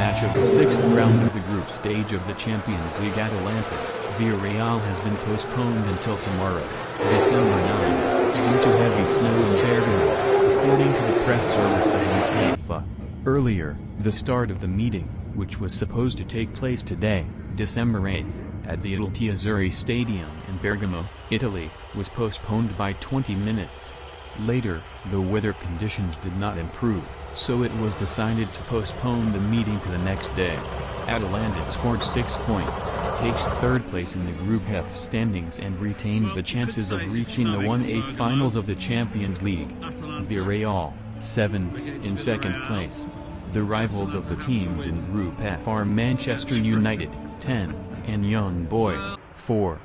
match of the sixth round of the group stage of the Champions League Atalanta, Villarreal has been postponed until tomorrow, December 9, due to heavy snow in Bergamo, according to the press services of UEFA. Earlier, the start of the meeting, which was supposed to take place today, December 8, at the Atleti Azzurri Stadium in Bergamo, Italy, was postponed by 20 minutes. Later, the weather conditions did not improve, so it was decided to postpone the meeting to the next day. Atalanta scored six points, takes third place in the Group F standings and retains the chances of reaching the 1-8 finals of the Champions League. Villarreal, 7, in second place. The rivals of the teams in Group F are Manchester United, 10, and Young Boys, 4.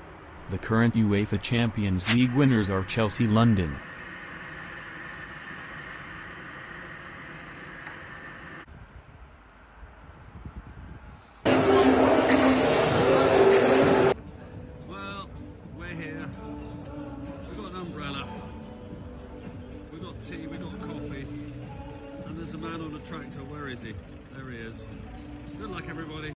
The current UEFA Champions League winners are Chelsea London, tea, we've got coffee. And there's a man on a tractor. Where is he? There he is. Good luck, everybody.